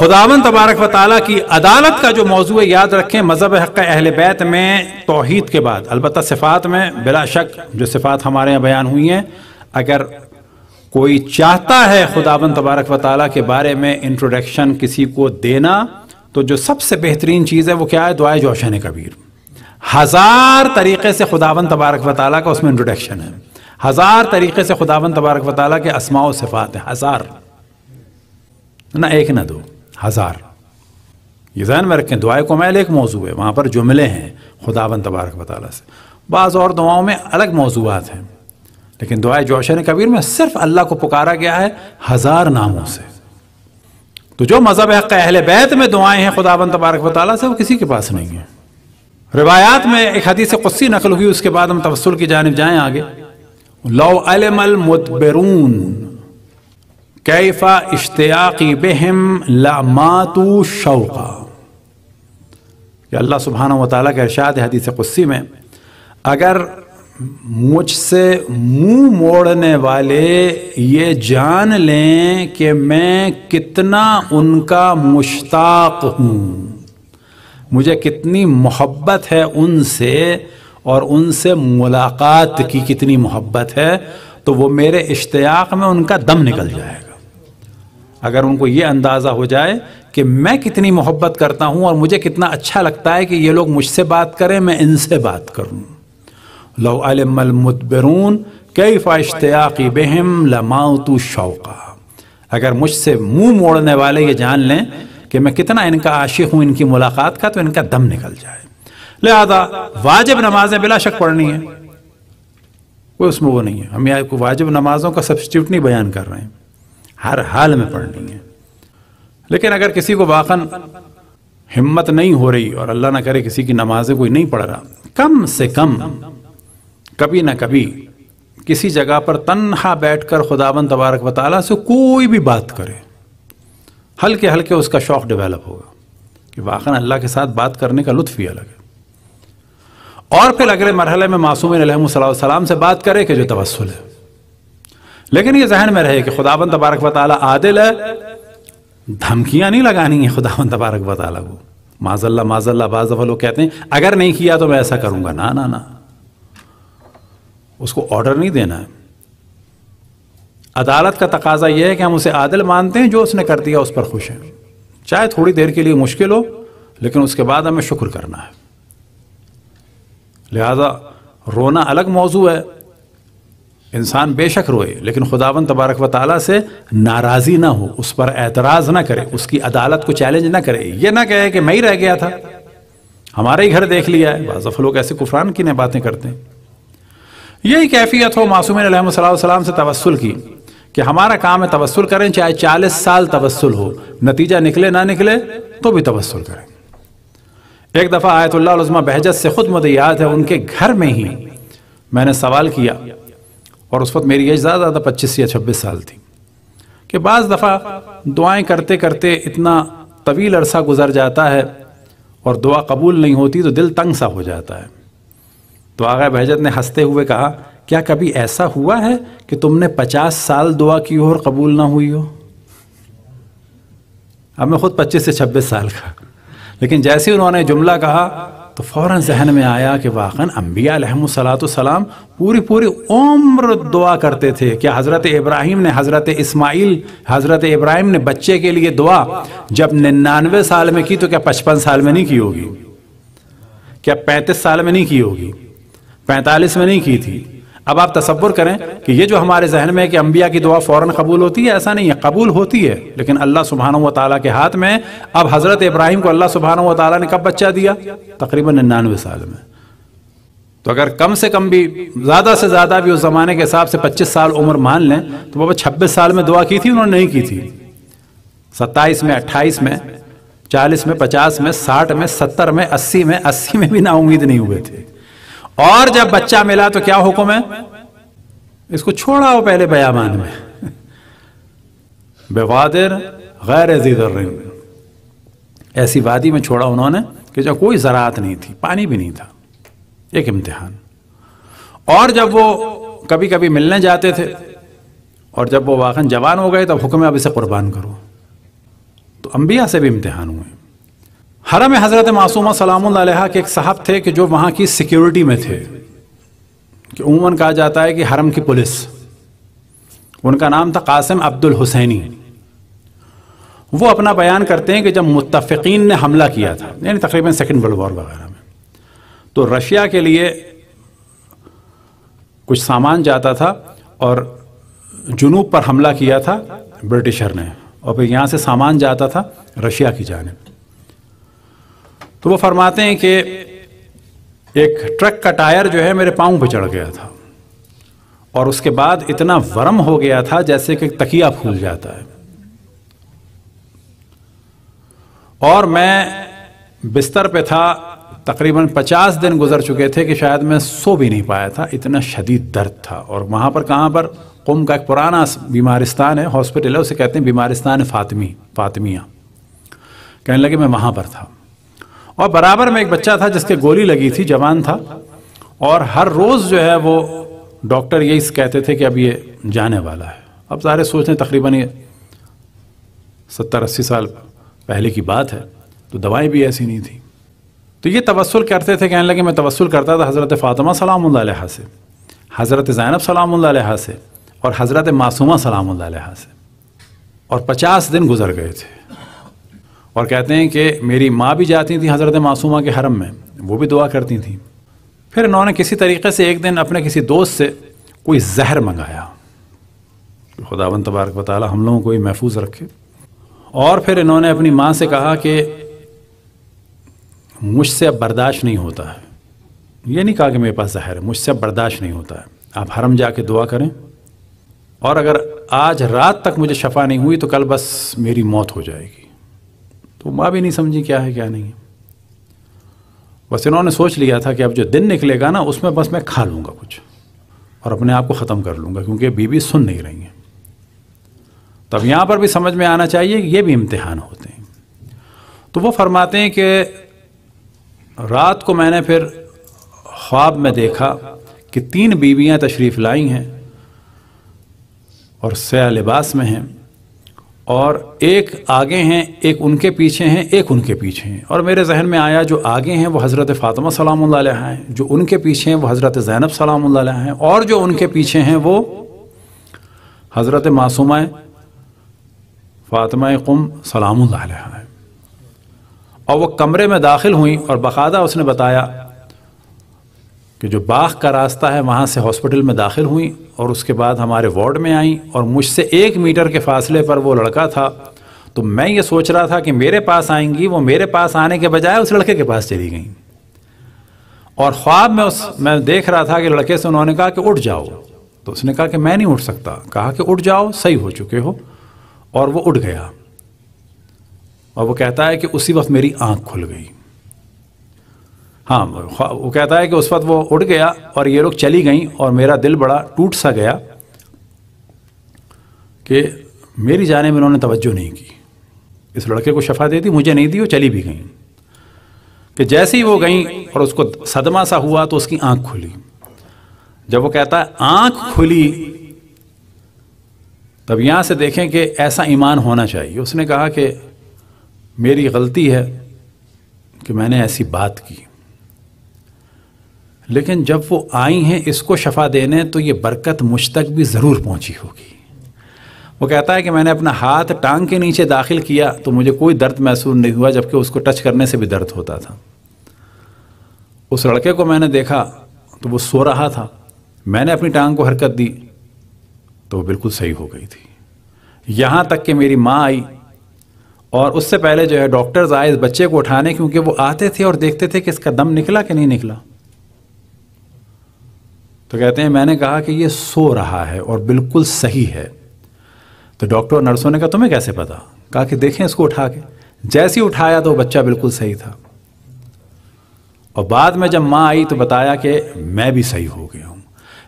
खुदावन तबारक व ताली की अदालत का जो मौजू है, याद रखें, मज़हब हक़ अहल बैत में तोहद के बाद। अलबत् सिफ़ात में, बिला शक जो सिफ़ात हमारे यहाँ बयान हुई हैं, अगर कोई चाहता है खुदावन तबारक व ताली के बारे में इंट्रोडक्शन किसी को देना तो जो सबसे बेहतरीन चीज़ है, वो क्या है? दुआ जोशन कबीर। हज़ार तरीक़े से खुदावन तबारक व ताली का उसमें इंट्रोडक्शन है। हज़ार तरीक़े से खुदावन तबारक व ताली के असमाओ सिफ़ात हैं। हज़ार। ना एक, ना दो। हज़ार। ये जहन में रखें दुआ को मैल एक मौजू है, वहाँ पर जुमले हैं खुदावन तबारक वाली से। बाज़ और दुआओं में अलग मौजूद हैं, लेकिन दुआ जोशन कबीर में सिर्फ़ अल्लाह को पुकारा गया है हज़ार नामों से। तो जो मज़हब है अहल बैत में दुआएँ हैं खुदावन तबारक वाली से, वो किसी के पास नहीं है। रिवायात में एक हदीस कुस्सी नकल हुई, उसके बाद हम तवसल की जानब जाएँ आगे। लो अलमल मुतबरून कैफ़ा इश्तियाकी बहम लामातू शौक़ा अल्लाह सुबहाना व ताली का इरशाद हदीस कुस्सी में अगर मुझसे मुँह मोड़ने वाले ये जान लें कि मैं कितना उनका मुश्ताक हूँ मुझे कितनी मोहब्बत है उनसे और उनसे मुलाकात की कितनी मोहब्बत है तो वो मेरे इश्तियाक में उनका दम निकल जाएगा अगर उनको ये अंदाज़ा हो जाए कि मैं कितनी मोहब्बत करता हूँ और मुझे कितना अच्छा लगता है कि ये लोग मुझसे बात करें, मैं इनसे बात करूँ। लो कई फ़ाश्तयाक़ी बहम लमाउतु शौक़ा। अगर मुझसे मुँह मोड़ने वाले ये जान लें कि मैं कितना इनका आशिक हूँ, इनकी मुलाकात का तो इनका दम निकल जाए। लिहाजा वाजिब नमाजें बिला शक पढ़नी है। कोई उसमें वो नहीं है। हम यहाँ वाजिब नमाजों का सब्सिट्यूट नहीं बयान कर रहे हैं। हर हाल में पढ़नी है लेकिन अगर किसी को वाकन हिम्मत नहीं हो रही और अल्लाह ना करे किसी की नमाजें कोई नहीं पढ़ रहा, कम से कम कभी ना कभी किसी जगह पर तन्हा बैठकर खुदाबंद तबारक वाली से कोई भी बात करे, हल्के हल्के उसका शौक डेवलप होगा कि वाकन अल्लाह के साथ बात करने का लुत्फ ही अलग है। और फिर अगले मरहले में मासूम सलाम से बात करे कि जो तवसल है। लेकिन ये जहन में रहे कि खुदाबन तबारक वाली आदिल है। धमकियाँ नहीं लगानी है खुदाबन तबारक वाली को। माजल्ला माजल्ला, बाज लोग कहते हैं, अगर नहीं किया तो मैं ऐसा करूँगा। ना ना ना। उसको ऑर्डर नहीं देना है। अदालत का तकाजा यह है कि हम उसे आदिल मानते हैं जो उसने कर दिया, उस पर खुश हैं। चाहे थोड़ी देर के लिए मुश्किल हो, लेकिन उसके बाद हमें शुक्र करना है। लिहाजा रोना अलग मौजू है। इंसान बेशक रोए, लेकिन खुदावन तबारक व ताली से नाराज़ी ना हो, उस पर एतराज़ ना करे, उसकी अदालत को चैलेंज ना करे। ये ना कहे कि मैं ही रह गया था। हमारे ही घर देख लिया है। बाज़ लोग ऐसे कुफरान की बातें करते हैं। यही कैफियत हो मासूम सलाम से तवसल की, कि हमारा काम है तवसल करें, चाहे चालीस साल तवसल हो। नतीजा निकले, ना निकले तो भी तवसल करें। एक दफ़ा आयतुल्लाजमा बहजत से खुद मुझे याद है, उनके घर में ही मैंने सवाल किया और उस वक्त मेरी एज ज़्यादा ज़्यादा पच्चीस या छब्बीस साल थी। कि बाज़ दफ़ा दुआएँ करते करते इतना तवील अरसा गुजर जाता है और दुआ कबूल नहीं होती तो दिल तंग सा हो जाता है। तो आगा बहजत ने हँसते हुए कहा, क्या कभी ऐसा हुआ है कि तुमने पचास साल दुआ की हो और कबूल ना हुई हो? अब मैं खुद पच्चीस से छब्बीस साल का। लेकिन जैसे उन्होंने जुमला कहा तो फ़ौर जहन में आया कि वाकन अम्बिया सलाम पूरी पूरी उम्र दुआ करते थे। क्या हज़रत इब्राहिम ने हज़रत इस्माइल, हज़रत इब्राहिम ने बच्चे के लिए दुआ? जब निन्यानवे साल में की तो क्या पचपन साल में नहीं की होगी? क्या पैंतीस साल में नहीं की होगी? पैंतालीस में नहीं की थी? अब आप तस्वुर करें कि ये जो हमारे जहन में है कि अम्बिया की दुआ फ़ौरन कबूल होती है, ऐसा नहीं है, कबूल होती है। लेकिन अल्लाह सुबहान व ताली के हाथ में अब हज़रत इब्राहिम को अल्लाह सुबहान व ताली ने कब बच्चा दिया? तकरीबन निन्यानवे साल में। तो अगर कम से कम भी, ज़्यादा से ज़्यादा भी उस ज़माने के हिसाब से पच्चीस साल उम्र मान लें तो बाबा छब्बीस साल में दुआ की थी, उन्होंने नहीं की थी। सत्ताईस में, अट्ठाईस में, चालीस में, पचास में, साठ में, सत्तर में, अस्सी में अस्सी में भी नाउमीद नहीं हुए थे। और जब बच्चा मिला तो क्या हुक्म है? इसको छोड़ा हो पहले बयामान में। बेवादिर गैर रिंग ऐसी वादी में छोड़ा उन्होंने कि जब कोई ज़रात नहीं थी, पानी भी नहीं था। एक इम्तिहान। और जब वो कभी कभी मिलने जाते थे, और जब वो वाकन जवान हो गए, तब हुक्म अब इसे कुर्बान करो। तो अम्बिया से भी इम्तिहान हुए। हरम हज़रत मासूमा सलाम के एक साहब थे कि जो वहाँ की सिक्योरिटी में थे। कि उमूमन कहा जाता है कि हरम की पुलिस। उनका नाम था कासिम अब्दुल हुसैनी। वो अपना बयान करते हैं कि जब मुतफ़िन ने हमला किया था, यानी तकरीबन सेकेंड वर्ल्ड वॉर वगैरह में तो रशिया के लिए कुछ सामान जाता था और जुनूब पर हमला किया था ब्रिटिशर ने, और फिर यहाँ से सामान जाता था रशिया की जानब। तो वो फरमाते हैं कि एक ट्रक का टायर जो है मेरे पाँव पे चढ़ गया था और उसके बाद इतना वरम हो गया था जैसे कि तकिया फूल जाता है। और मैं बिस्तर पे था, तकरीबन पचास दिन गुजर चुके थे कि शायद मैं सो भी नहीं पाया था, इतना शदीद दर्द था। और वहाँ पर कहाँ पर? कुम का एक पुराना बीमारिस्तान है, हॉस्पिटल है, उसे कहते हैं बीमारिस्तान फातमी, फातमिया। कहने लगे मैं वहाँ पर था। और बराबर में एक बच्चा था जिसके गोली लगी थी, जवान था। और हर रोज़ जो है वो डॉक्टर यही कहते थे कि अब ये जाने वाला है। अब सारे सोचते तकरीबन ये सत्तर, अस्सी साल पहले की बात है तो दवाएँ भी ऐसी नहीं थी। तो ये तवसल करते थे, कहने लगे, मैं तवसल करता था हज़रत फ़ातिमा सलाम से, हज़रत ज़ैनब सलाम से और हज़रत मासूमा सलाम से। और पचास दिन गुजर गए थे। और कहते हैं कि मेरी माँ भी जाती थी हज़रत मासूमा के हरम में, वो भी दुआ करती थी। फिर इन्होंने किसी तरीके से एक दिन अपने किसी दोस्त से कोई जहर मंगाया। खुदावन तबारक वाली हम लोगों को ही महफूज रखे। और फिर इन्होंने अपनी माँ से कहा कि मुझसे अब बर्दाश्त नहीं होता है। ये नहीं कहा कि मेरे पास जहर है, मुझसे अब बर्दाश्त नहीं होता है। आप हरम जाके दुआ करें। और अगर आज रात तक मुझे शफा नहीं हुई तो कल बस मेरी मौत हो जाएगी। तो माँ भी नहीं समझी क्या है, क्या नहीं है। बस इन्होंने सोच लिया था कि अब जो दिन निकलेगा ना, उसमें बस मैं खा लूँगा कुछ और अपने आप को ख़त्म कर लूँगा, क्योंकि बीबी सुन नहीं रही हैं। तो अब यहाँ पर भी समझ में आना चाहिए कि ये भी इम्तिहान होते हैं। तो वो फरमाते हैं कि रात को मैंने फिर ख्वाब में देखा कि तीन बीवियाँ तशरीफ़ लाई हैं और सया लिबास में हैं। और एक आगे हैं, एक उनके पीछे हैं, एक उनके पीछे हैं। और मेरे जहन में आया जो आगे हैं, वो हज़रत फ़ातिमा सलाम हैं। जो उनके पीछे हैं, वो हज़रत ज़ैनब सलाम हैं। और जो उनके पीछे हैं, वो हज़रत मासूमा फ़ातिमा कुम सलाम हैं। और वो कमरे में दाखिल हुई और बाकायदा उसने बताया कि जो बाग का रास्ता है, वहाँ से हॉस्पिटल में दाखिल हुई और उसके बाद हमारे वार्ड में आई और मुझसे एक मीटर के फासले पर वो लड़का था। तो मैं ये सोच रहा था कि मेरे पास आएँगी, वो मेरे पास आने के बजाय उस लड़के के पास चली गई। और ख्वाब में उस, मैं देख रहा था कि लड़के से उन्होंने कहा कि उठ जाओ। तो उसने कहा कि मैं नहीं उठ सकता। कहा कि उठ जाओ, सही हो चुके हो। और वो उठ गया। और वो कहता है कि उसी वक्त मेरी आँख खुल गई। हाँ वो कहता है कि उस वक्त वो उड़ गया और ये लोग चली गई और मेरा दिल बड़ा टूट सा गया कि मेरी जाने में उन्होंने तवज्जो नहीं की। इस लड़के को शफा दे दी, मुझे नहीं दी, वो चली भी गई। कि जैसे ही वो गई और उसको सदमा सा हुआ तो उसकी आँख खुली। जब वो कहता है आँख खुली, तब यहाँ से देखें कि ऐसा ईमान होना चाहिए। उसने कहा कि, मेरी गलती है कि मैंने ऐसी बात की। लेकिन जब वो आई हैं इसको शफा देने तो ये बरकत मुझ तक भी ज़रूर पहुँची होगी। वो कहता है कि मैंने अपना हाथ टांग के नीचे दाखिल किया तो मुझे कोई दर्द महसूस नहीं हुआ, जबकि उसको टच करने से भी दर्द होता था। उस लड़के को मैंने देखा तो वो सो रहा था। मैंने अपनी टांग को हरकत दी तो वो बिल्कुल सही हो गई थी। यहाँ तक कि मेरी माँ आई, और उससे पहले जो है, डॉक्टर्स आए इस बच्चे को उठाने, क्योंकि वो आते थे और देखते थे कि इसका दम निकला कि नहीं निकला। तो कहते हैं, मैंने कहा कि ये सो रहा है और बिल्कुल सही है। तो डॉक्टर और नर्सों ने कहा, तुम्हें कैसे पता? कहा कि देखें इसको उठा के। जैसे ही उठाया तो बच्चा बिल्कुल सही था। और बाद में जब माँ आई तो बताया कि मैं भी सही हो गया हूँ।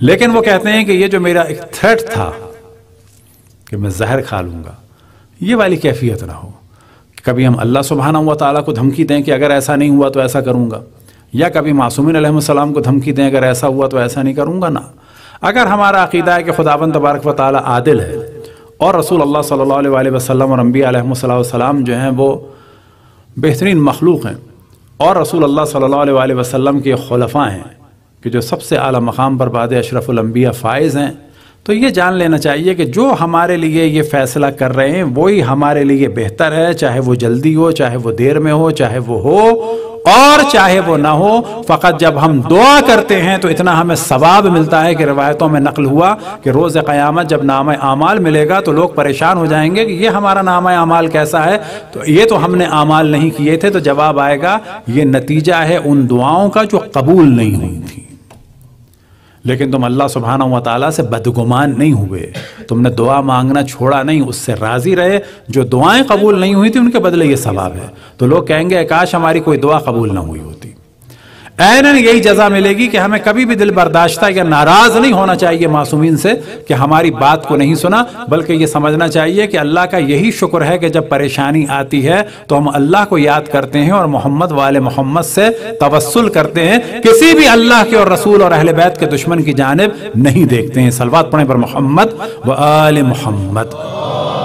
लेकिन वो कहते हैं कि ये जो मेरा एक थ्रेट था कि मैं जहर खा लूँगा, ये वाली कैफियत ना हो। कभी हम अल्लाह सुबहाना हुआ ताला को धमकी दें कि अगर ऐसा नहीं हुआ तो ऐसा करूँगा। या कभी मासूमिन सलाम को धमकी दें, अगर ऐसा हुआ तो ऐसा नहीं करूँगा ना। अगर हमारा अकीदा है कि खुदाबंद तबारक व ताली आदिल है, और रसूल अल्लाह सल्लल्लाहु अलैहि वसल्लम और अम्बिया सलाम जो हैं, वो बेहतरीन मखलूक हैं, और रसूल अल्लाह सल्लल्लाहु अलैहि वसल्लम के खलफा हैं, कि जो सबसे अली मकाम पर बाद अशरफुलम्बिया फ़ाइज़ हैं तो ये जान लेना चाहिए कि जो हमारे लिए ये फ़ैसला कर रहे हैं, वही हमारे लिए बेहतर है, चाहे वो जल्दी हो, चाहे वो देर में हो, चाहे वो हो और चाहे वो ना हो। फ़कत जब हम दुआ करते हैं तो इतना हमें सवाब मिलता है कि रवायतों में नकल हुआ कि रोज़ क़यामत जब नाम आमाल मिलेगा तो लोग परेशान हो जाएँगे कि ये हमारा नाम आमाल कैसा है। तो ये तो हमने आमाल नहीं किए थे तो जवाब आएगा, ये नतीजा है उन दुआओं का जो कबूल नहीं हुई थी। लेकिन तुम अल्लाह सुबहाना व ताली से बदगुमान नहीं हुए। तुमने दुआ मांगना छोड़ा नहीं, उससे राज़ी रहे। जो दुआएँ कबूल नहीं हुई थी, उनके बदले ये सवाब है। तो लोग कहेंगे, काश हमारी कोई दुआ कबूल ना हुई होती। एन यही जजा मिलेगी कि हमें कभी भी दिल बर्दाश्ता या नाराज़ नहीं होना चाहिए मासूमीन से कि हमारी बात को नहीं सुना, बल्कि ये समझना चाहिए कि अल्लाह का यही शुक्र है कि जब परेशानी आती है तो हम अल्लाह को याद करते हैं और मोहम्मद वाले मोहम्मद से तवसल करते हैं। किसी भी अल्लाह के और रसूल और अहल बैत के दुश्मन की जानब नहीं देखते हैं। सलवात पढ़े पर मोहम्मद व आल मोहम्मद।